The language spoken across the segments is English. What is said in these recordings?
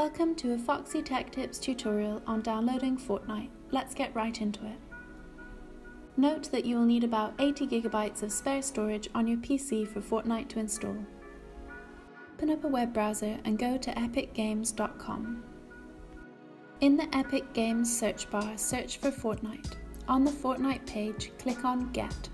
Welcome to a Foxy Tech Tips tutorial on downloading Fortnite. Let's get right into it. Note that you will need about 80 gigabytes of spare storage on your PC for Fortnite to install. Open up a web browser and go to epicgames.com. In the Epic Games search bar, search for Fortnite. On the Fortnite page, click on Get.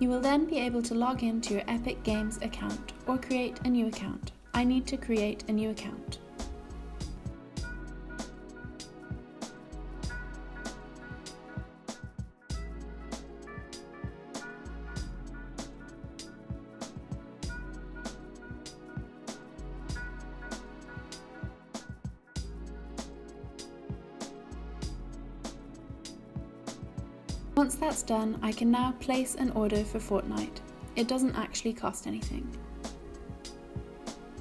You will then be able to log in to your Epic Games account or create a new account. I need to create a new account. Once that's done, I can now place an order for Fortnite. It doesn't actually cost anything.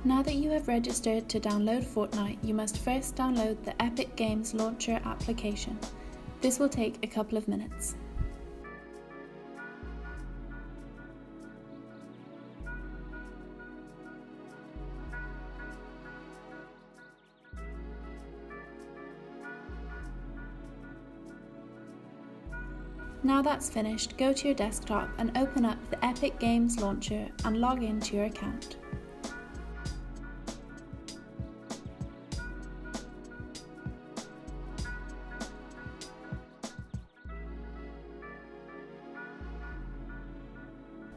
Now that you have registered to download Fortnite, you must first download the Epic Games Launcher application. This will take a couple of minutes. Now that's finished, go to your desktop and open up the Epic Games Launcher and log into your account.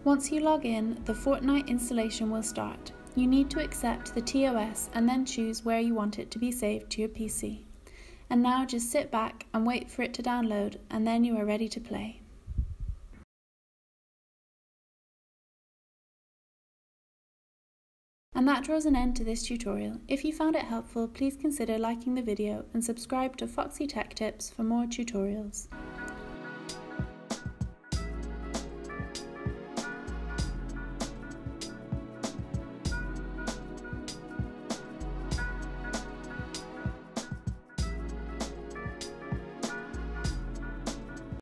Once you log in, the Fortnite installation will start. You need to accept the TOS and then choose where you want it to be saved to your PC. And now just sit back and wait for it to download and then you are ready to play. And that draws an end to this tutorial. If you found it helpful, please consider liking the video and subscribe to Foxy Tech Tips for more tutorials.